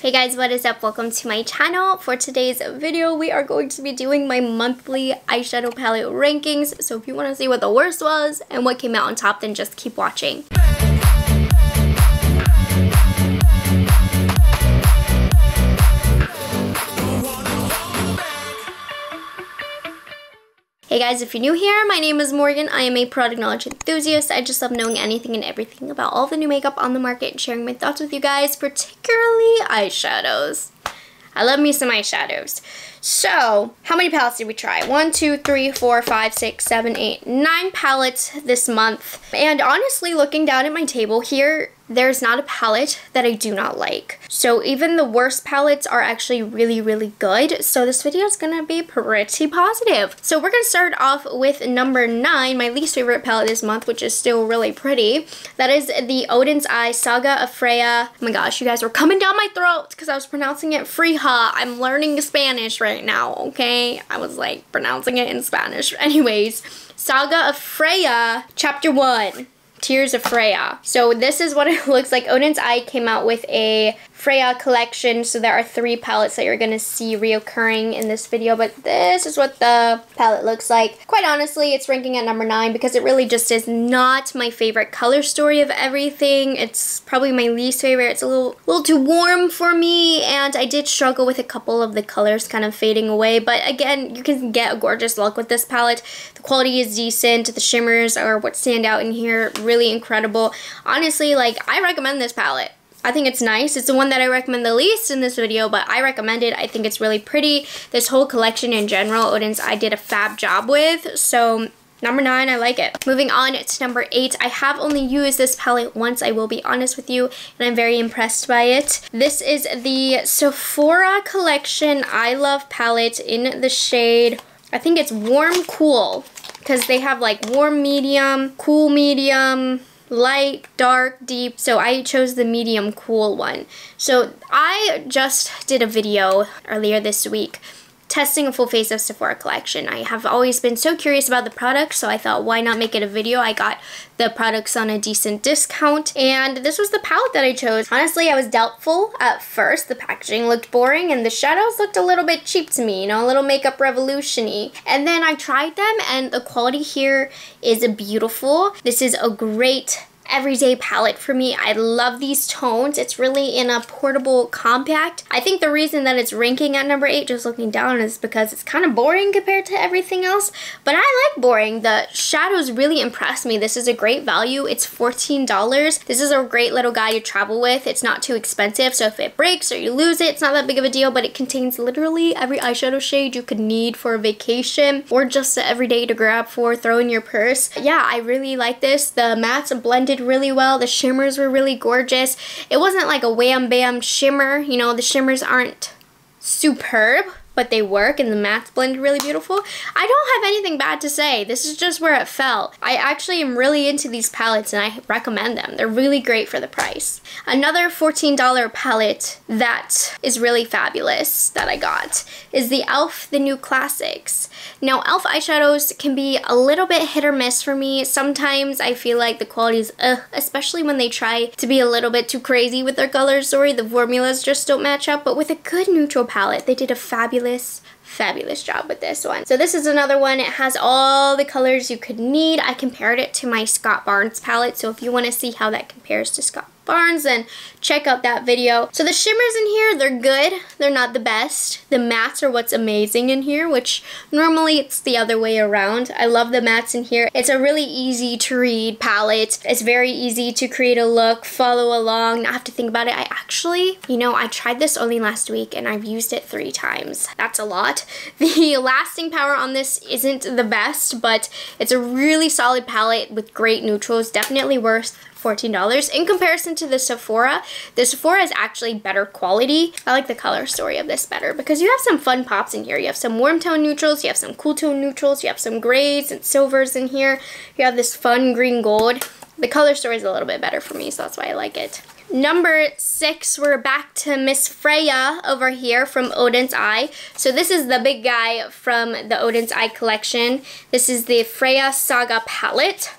Hey guys, what is up? Welcome to my channel. For today's video, we are going to be doing my monthly eyeshadow palette rankings. So if you want to see what the worst was and what came out on top, then just keep watching. Hey guys, if you're new here, my name is Morgan. I am a product knowledge enthusiast. I just love knowing anything and everything about all the new makeup on the market and sharing my thoughts with you guys, particularly eyeshadows. I love me some eyeshadows. So, how many palettes did we try? One, two, three, four, five, six, seven, eight, nine palettes this month. And honestly, looking down at my table here, there's not a palette that I do not like. So even the worst palettes are actually really, really good. So this video is gonna be pretty positive. So we're gonna start off with number nine, my least favorite palette this month, which is still really pretty. That is the Oden's Eye Saga of Freja. Oh my gosh, you guys were coming down my throat because I was pronouncing it Frija. I'm learning Spanish right now, okay? I was like pronouncing it in Spanish. Anyways, Saga of Freja, chapter one. Tears of Freja. So this is what it looks like. Oden's Eye came out with a Freja collection. So there are three palettes that you're going to see reoccurring in this video. But this is what the palette looks like. Quite honestly, it's ranking at number 9 because it really just is not my favorite color story of everything. It's probably my least favorite. It's a little, little too warm for me. And I did struggle with a couple of the colors kind of fading away. But again, you can get a gorgeous look with this palette. The quality is decent. The shimmers are what stand out in here. Really incredible. Honestly, like, I recommend this palette. I think it's nice. It's the one that I recommend the least in this video, but I recommend it. I think it's really pretty. This whole collection in general, Oden's Eye did a fab job with, so Number nine, I like it. Moving on to number eight, I have only used this palette once, I will be honest with you, and I'm very impressed by it. This is the Sephora Collection Eye Love palette in the shade, I think it's Warm Cool, because they have like warm medium, cool medium, light, dark, deep. So I chose the medium cool one. So I just did a video earlier this week testing a full face of Sephora collection. I have always been so curious about the product, so I thought why not make it a video. I got the products on a decent discount, and this was the palette that I chose. Honestly, I was doubtful at first. The packaging looked boring, and the shadows looked a little bit cheap to me, you know, a little makeup revolution-y. And then I tried them, and the quality here is beautiful. This is a great everyday palette for me. I love these tones. It's really in a portable compact. I think the reason that it's ranking at number 8 just looking down is because it's kind of boring compared to everything else. But I like boring. The shadows really impressed me. This is a great value. It's $14. This is a great little guy to travel with. It's not too expensive so if it breaks or you lose it, it's not that big of a deal but it contains literally every eyeshadow shade you could need for a vacation or just every day to grab for, throw in your purse. Yeah, I really like this. The mattes blended really well. The shimmers were really gorgeous. It wasn't like a wham bam shimmer. You know, the shimmers aren't superb, but they work and the mattes blend really beautiful. I don't have anything bad to say. This is just where it fell. I actually am really into these palettes and I recommend them. They're really great for the price. Another $14 palette that is really fabulous that I got is the e.l.f. The New Classics. Now, e.l.f. eyeshadows can be a little bit hit or miss for me. Sometimes I feel like the quality is uh, especially when they try to be a little bit too crazy with their color story. The formulas just don't match up, but with a good neutral palette, they did a fabulous fabulous fabulous job with this one. So this is another one. It has all the colors you could need. I compared it to my Scott Barnes palette. So if you want to see how that compares to Scott Barnes, then check out that video. So the shimmers in here, they're good. They're not the best. The mattes are what's amazing in here, which normally it's the other way around. I love the mattes in here. It's a really easy to read palette. It's very easy to create a look, follow along, not have to think about it. I actually, you know, I tried this only last week and I've used it three times. That's a lot. The lasting power on this isn't the best, but it's a really solid palette with great neutrals. Definitely worth $14. In comparison to the Sephora, the Sephora is actually better quality. I like the color story of this better because you have some fun pops in here. You have some warm tone neutrals, you have some cool tone neutrals, you have some grays and silvers in here. You have this fun green gold. The color story is a little bit better for me, so that's why I like it. Number six, we're back to Miss Freja over here from Oden's Eye. So this is the big guy from the Oden's Eye collection. This is the Freja Saga palette.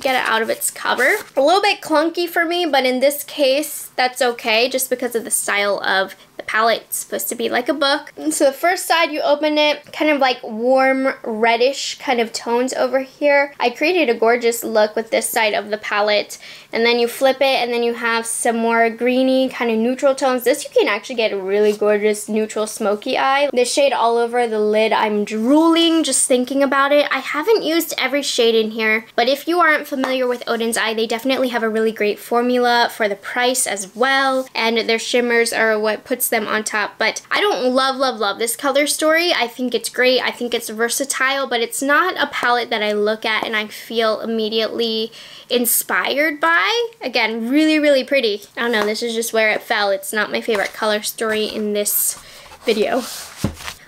Get it out of its cover. A little bit clunky for me, but in this case, that's okay just because of the style of the palette. It's supposed to be like a book. And so the first side you open it, kind of like warm reddish kind of tones over here. I created a gorgeous look with this side of the palette. And then you flip it and then you have some more greeny kind of neutral tones. This you can actually get a really gorgeous neutral smoky eye. The shade all over the lid, I'm drooling just thinking about it. I haven't used every shade in here, but if you aren't familiar with Oden's Eye, they definitely have a really great formula for the price well, and their shimmers are what puts them on top. But I don't love, love, love this color story. I think it's great. I think it's versatile, but it's not a palette that I look at and I feel immediately inspired by. Again, really, really pretty. I don't know, this is just where it fell. It's not my favorite color story in this video.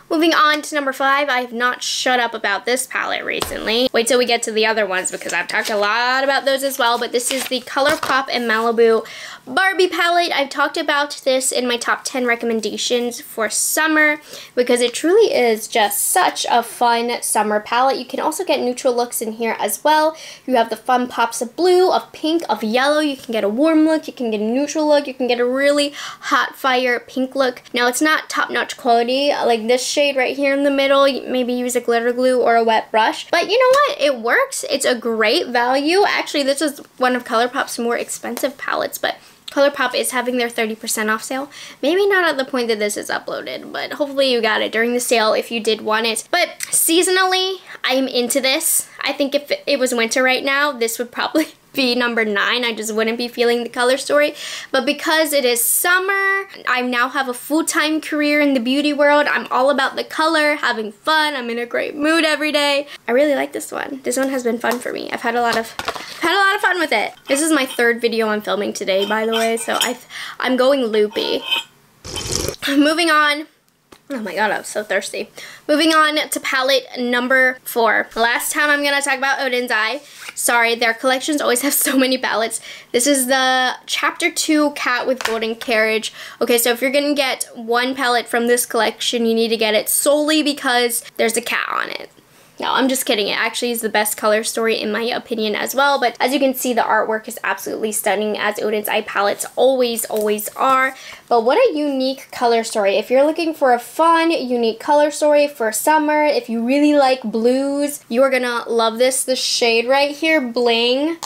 Moving on to number five, I have not shut up about this palette recently. Wait till we get to the other ones because I've talked a lot about those as well, but this is the ColourPop and Malibu Barbie palette. I've talked about this in my top 10 recommendations for summer because it truly is just such a fun summer palette. You can also get neutral looks in here as well. You have the fun pops of blue, of pink, of yellow. You can get a warm look, you can get a neutral look, you can get a really hot fire pink look. Now it's not top-notch quality like this shade right here in the middle. Maybe use a glitter glue or a wet brush. But you know what? It works. It's a great value. Actually, this is one of ColourPop's more expensive palettes, but ColourPop is having their 30% off sale. Maybe not at the point that this is uploaded, but hopefully you got it during the sale if you did want it. But seasonally, I'm into this. I think if it was winter right now, this would probably be number nine. I just wouldn't be feeling the color story. But because it is summer, I now have a full-time career in the beauty world. I'm all about the color, having fun. I'm in a great mood every day. I really like this one. This one has been fun for me. I've had a lot of had a lot of fun with it. This is my third video I'm filming today, by the way, so i I'm going loopy. Moving on, Oh my god, I'm so thirsty. Moving on to palette number four. Last time I'm gonna talk about Oden's Eye. Sorry, their collections always have so many palettes. This is the chapter two cat with golden carriage. Okay, so if you're gonna get one palette from this collection, you need to get it solely because there's a cat on it. No, I'm just kidding. It actually is the best color story in my opinion as well. But as you can see, the artwork is absolutely stunning as Oden's Eye palettes always, always are. But what a unique color story. If you're looking for a fun, unique color story for summer, if you really like blues, you're gonna love this. The shade right here, Bling.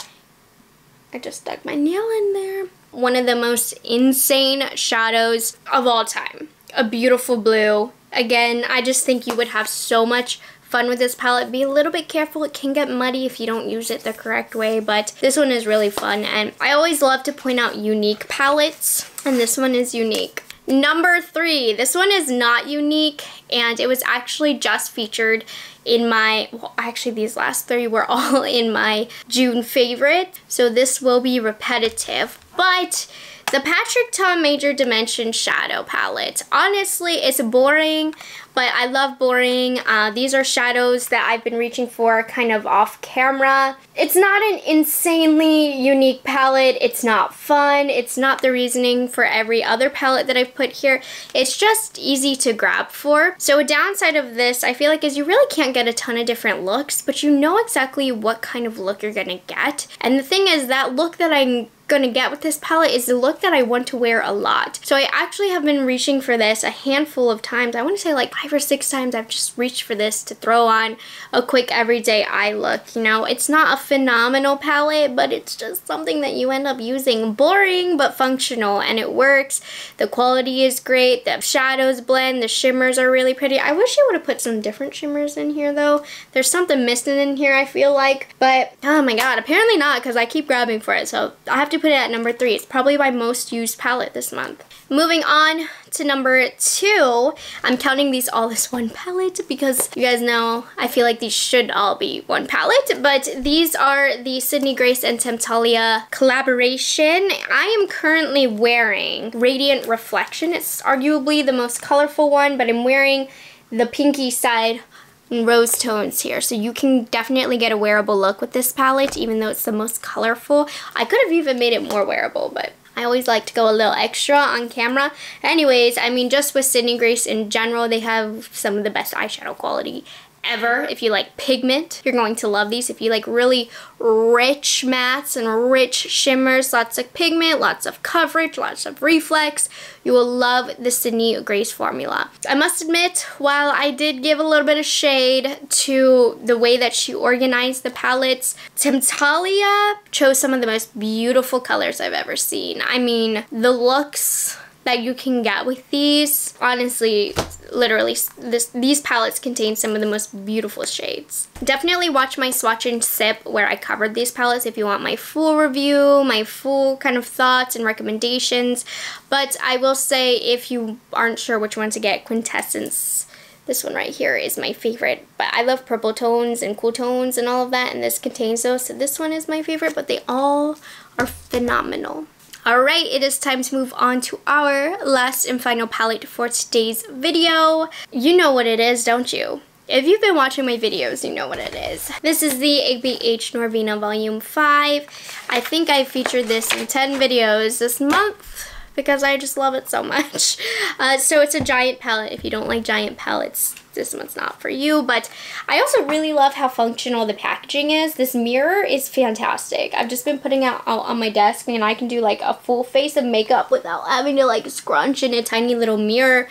I just stuck my nail in there. One of the most insane shadows of all time. A beautiful blue. Again, I just think you would have so much fun with this palette. Be a little bit careful. It can get muddy if you don't use it the correct way, but this one is really fun. And I always love to point out unique palettes, and this one is unique. Number three, this one is not unique, and it was actually just featured in my, well, actually these last three were all in my June favorite, so this will be repetitive, but the Patrick Ta Major Dimension Shadow Palette. Honestly, it's boring, but I love boring. Uh, these are shadows that I've been reaching for kind of off camera. It's not an insanely unique palette. It's not fun. It's not the reasoning for every other palette that I've put here. It's just easy to grab for. So a downside of this, I feel like, is you really can't get a ton of different looks, but you know exactly what kind of look you're gonna get. And the thing is, that look that I'm gonna get with this palette is the look that I want to wear a lot. So I actually have been reaching for this a handful of times. I want to say like five or six times I've just reached for this to throw on a quick everyday eye look. You know, it's not a phenomenal palette, but it's just something that you end up using. Boring, but functional, and it works. The quality is great. The shadows blend. The shimmers are really pretty. I wish I would have put some different shimmers in here, though. There's something missing in here, I feel like. But, oh my god, apparently not, because I keep grabbing for it. So I have to put it at number three. It's probably my most used palette this month. Moving on to number two, I'm counting these all as one palette because you guys know I feel like these should all be one palette, but these are the Sydney Grace and Temptalia collaboration. I am currently wearing Radiant Reflection. It's arguably the most colorful one, but I'm wearing the pinky side rose tones here. So you can definitely get a wearable look with this palette, even though it's the most colorful. I could have even made it more wearable, but I always like to go a little extra on camera. Anyways, I mean, just with Sydney Grace in general, they have some of the best eyeshadow quality ever. If you like pigment, you're going to love these. If you like really rich mattes and rich shimmers, lots of pigment, lots of coverage, lots of reflex, you will love the Sydney Grace formula. I must admit, while I did give a little bit of shade to the way that she organized the palettes, Temptalia chose some of the most beautiful colors I've ever seen. I mean, the looks that you can get with these, honestly, literally, this, these palettes contain some of the most beautiful shades. Definitely watch my swatch and sip where I covered these palettes if you want my full review, my full kind of thoughts and recommendations. But I will say if you aren't sure which one to get, Quintessence this one right here is my favorite. But I love purple tones and cool tones and all of that, and this contains those. So this one is my favorite, but they all are phenomenal. Alright, it is time to move on to our last and final palette for today's video. You know what it is, don't you? If you've been watching my videos, you know what it is. This is the ABH Norvina Volume 5. I think I featured this in 10 videos this month because I just love it so much. Uh, so it's a giant palette. If you don't like giant palettes, this one's not for you. But I also really love how functional the packaging is. This mirror is fantastic. I've just been putting it out on my desk and I can do like a full face of makeup without having to like scrunch in a tiny little mirror.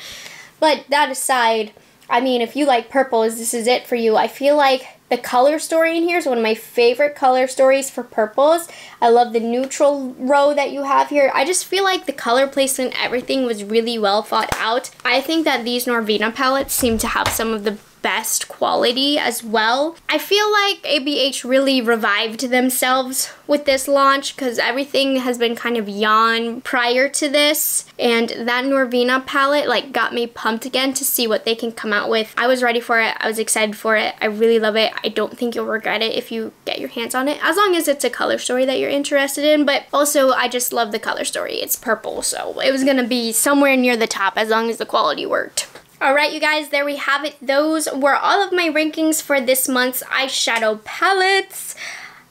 But that aside, I mean, if you like purples, this is it for you. I feel like the color story in here is one of my favorite color stories for purples. I love the neutral row that you have here. I just feel like the color placement, everything was really well thought out. I think that these Norvina palettes seem to have some of the best quality as well. I feel like ABH really revived themselves with this launch because everything has been kind of yawn prior to this and that Norvina palette like got me pumped again to see what they can come out with. I was ready for it. I was excited for it. I really love it. I don't think you'll regret it if you get your hands on it as long as it's a color story that you're interested in but also I just love the color story. It's purple so it was gonna be somewhere near the top as long as the quality worked. Alright you guys, there we have it. Those were all of my rankings for this month's eyeshadow palettes.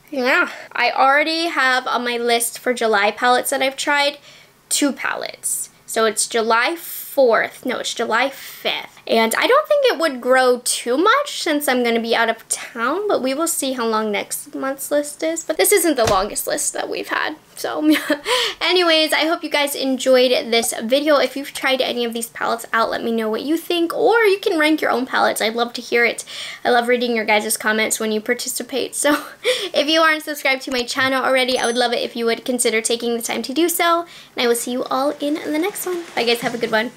Yeah, I already have on my list for July palettes that I've tried, two palettes. So it's July 4th, no it's July 5th. And I don't think it would grow too much since I'm going to be out of town, but we will see how long next month's list is. But this isn't the longest list that we've had. So anyways, I hope you guys enjoyed this video. If you've tried any of these palettes out, let me know what you think. Or you can rank your own palettes. I'd love to hear it. I love reading your guys' comments when you participate. So if you aren't subscribed to my channel already, I would love it if you would consider taking the time to do so. And I will see you all in the next one. Bye guys, have a good one.